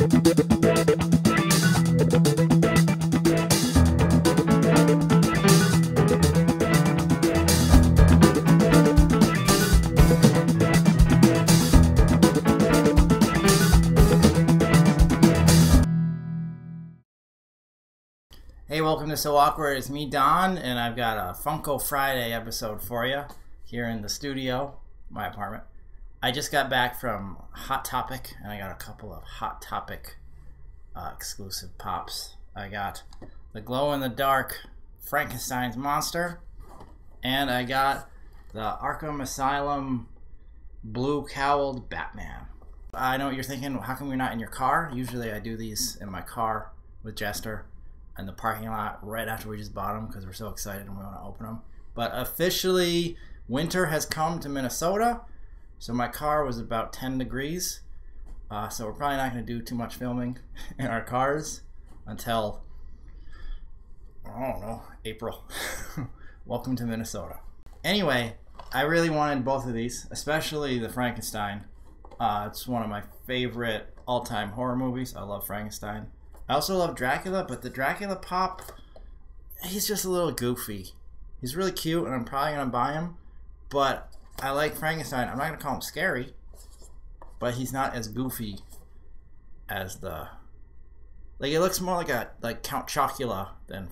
Hey, welcome to So Awkward. It's me, Don, and I've got a Funko Friday episode for you here in the studio, my apartment. I just got back from Hot Topic, and I got a couple of Hot Topic uh, exclusive pops. I got the glow in the dark Frankenstein's monster, and I got the Arkham Asylum blue cowled Batman. I know what you're thinking. How come you're not in your car? Usually, I do these in my car with Jester in the parking lot right after we just bought them because we're so excited and we want to open them. But officially, winter has come to Minnesota, so my car was about 10 degrees. Uh, so we're probably not going to do too much filming in our cars until I don't know April. Welcome to Minnesota. Anyway, I really wanted both of these, especially the Frankenstein. Uh, it's one of my favorite all-time horror movies. I love Frankenstein. I also love Dracula, but the Dracula pop, he's just a little goofy. He's really cute, and I'm probably gonna buy him. But I like Frankenstein. I'm not gonna call him scary, but he's not as goofy as the. Like it looks more like a like Count Chocula than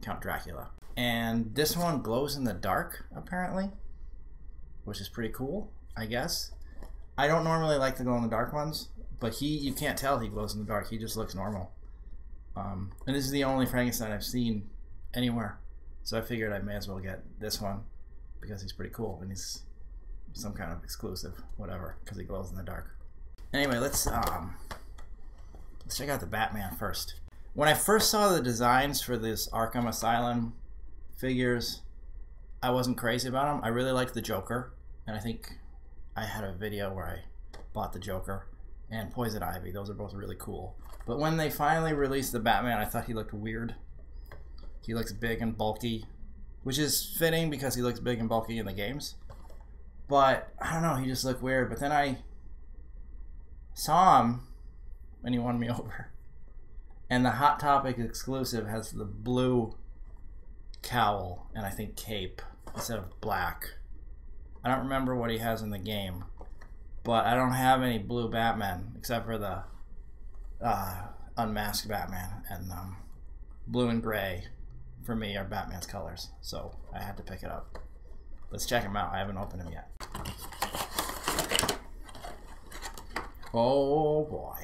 Count Dracula. And this one glows in the dark, apparently, which is pretty cool, I guess. I don't normally like the glow in the dark ones, but he you can't tell he glows in the dark. He just looks normal. Um, and this is the only Frankenstein I've seen anywhere. So I figured I may as well get this one because he's pretty cool and he's some kind of exclusive, whatever, because he glows in the dark. Anyway, let's um, let's check out the Batman first. When I first saw the designs for this Arkham Asylum figures, I wasn't crazy about them. I really liked the Joker, and I think I had a video where I bought the Joker and Poison Ivy. Those are both really cool. But when they finally released the Batman, I thought he looked weird. He looks big and bulky, which is fitting because he looks big and bulky in the games. But I don't know, he just looked weird. But then I saw him and he won me over. And the Hot Topic exclusive has the blue cowl and I think cape instead of black. I don't remember what he has in the game, but I don't have any blue Batman except for the uh, unmasked Batman and um, blue and gray for me are Batman's colors, so I had to pick it up. Let's check him out. I haven't opened him yet. Oh boy.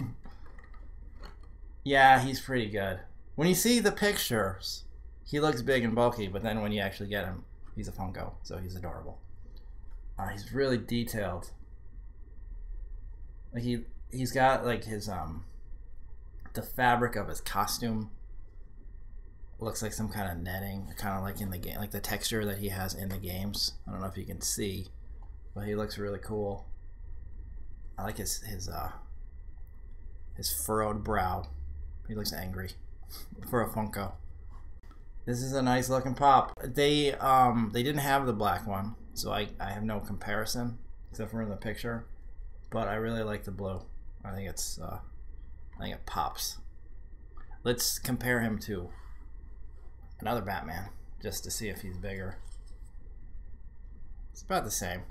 yeah, he's pretty good. When you see the pictures, he looks big and bulky, but then when you actually get him, he's a Funko, so he's adorable. Uh, he's really detailed. Like he he's got like his um the fabric of his costume looks like some kind of netting, kind of like in the game, like the texture that he has in the games. I don't know if you can see, but he looks really cool. I like his his uh his furrowed brow. He looks angry for a Funko. This is a nice looking pop. They um they didn't have the black one, so I I have no comparison except for in the picture, but I really like the blue. I think it's uh, I think it pops. Let's compare him to another Batman just to see if he's bigger. It's about the same.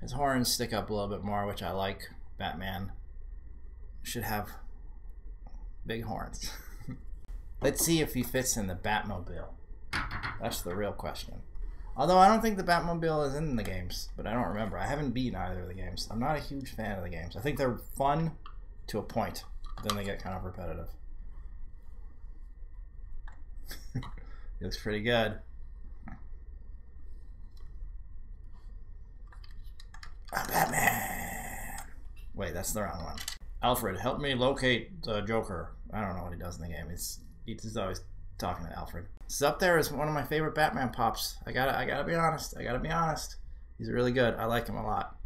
His horns stick up a little bit more, which I like. Batman should have big horns. Let's see if he fits in the Batmobile. That's the real question. Although I don't think the Batmobile is in the games, but I don't remember. I haven't beaten either of the games. I'm not a huge fan of the games. I think they're fun to a point, but then they get kind of repetitive. Looks pretty good. I'm Batman. Wait, that's the wrong one. Alfred, help me locate the Joker. I don't know what he does in the game. He's he's always talking to Alfred. This up there is one of my favorite Batman pops. I gotta I gotta be honest. I gotta be honest. He's really good. I like him a lot.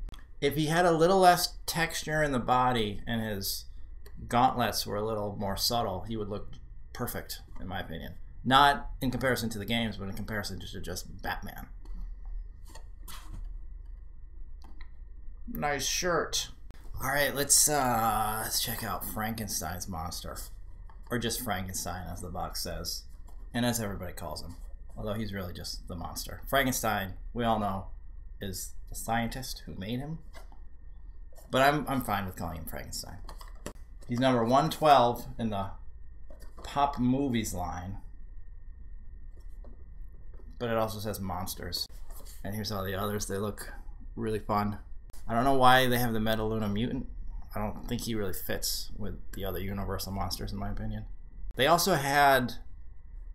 If he had a little less texture in the body and his gauntlets were a little more subtle, he would look perfect, in my opinion. Not in comparison to the games, but in comparison to just Batman. Nice shirt. All right, let's uh, let's check out Frankenstein's monster, or just Frankenstein, as the box says, and as everybody calls him. Although he's really just the monster. Frankenstein, we all know, is the scientist who made him. But I'm I'm fine with calling him Frankenstein. He's number 112 in the Pop Movies line. But it also says monsters. And here's all the others. They look really fun. I don't know why they have the Metaluna mutant. I don't think he really fits with the other Universal monsters, in my opinion. They also had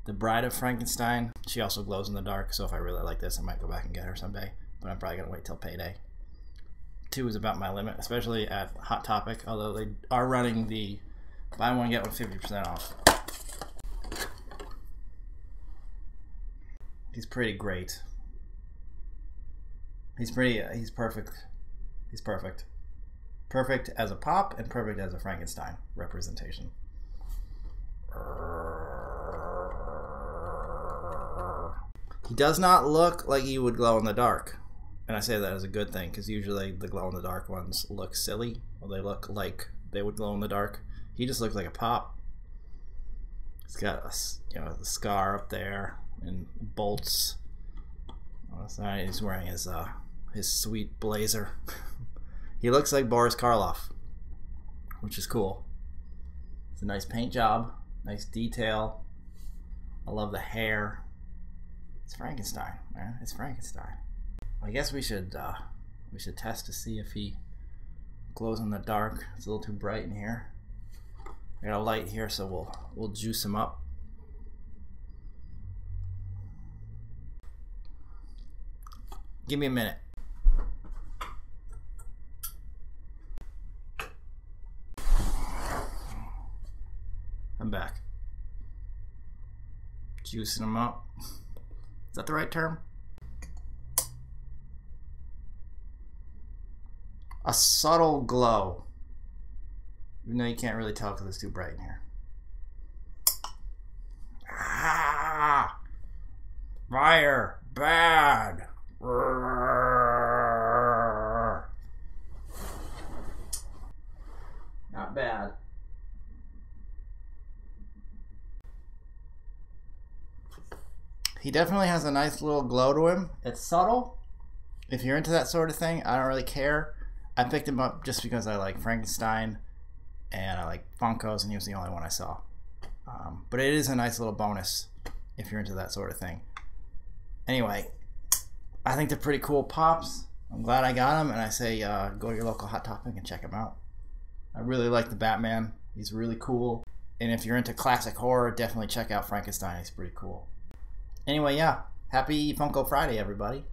the Bride of Frankenstein. She also glows in the dark, so if I really like this, I might go back and get her someday. But I'm probably gonna wait till payday. Two is about my limit, especially at Hot Topic. Although they are running the buy one get one 50% off. He's pretty great. He's pretty. Uh, he's perfect. He's perfect. Perfect as a pop and perfect as a Frankenstein representation. He does not look like he would glow in the dark. And I say that as a good thing because usually the glow in the dark ones look silly or they look like they would glow in the dark. He just looks like a pop. He's got a you know scar up there and bolts. On he's wearing his uh, his sweet blazer. he looks like Boris Karloff, which is cool. It's a nice paint job, nice detail. I love the hair. It's Frankenstein, man. It's Frankenstein. I guess we should uh, we should test to see if he glows in the dark. It's a little too bright in here. I got a light here, so we'll we'll juice him up. Give me a minute. I'm back. Juicing them up. Is that the right term? A subtle glow. Even though you can't really tell because it's too bright in here. Ah! Fire! Bad! Not bad. He definitely has a nice little glow to him. It's subtle. If you're into that sort of thing, I don't really care. I picked him up just because I like Frankenstein and I like Funkos, and he was the only one I saw. Um, but it is a nice little bonus if you're into that sort of thing. Anyway, I think they're pretty cool pops. I'm glad I got them, and I say uh, go to your local Hot Topic and check them out. I really like the Batman. He's really cool. And if you're into classic horror, definitely check out Frankenstein. He's pretty cool. Anyway, yeah. Happy Funko Friday, everybody.